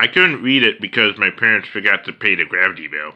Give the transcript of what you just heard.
I couldn't read it because my parents forgot to pay the gravity bill.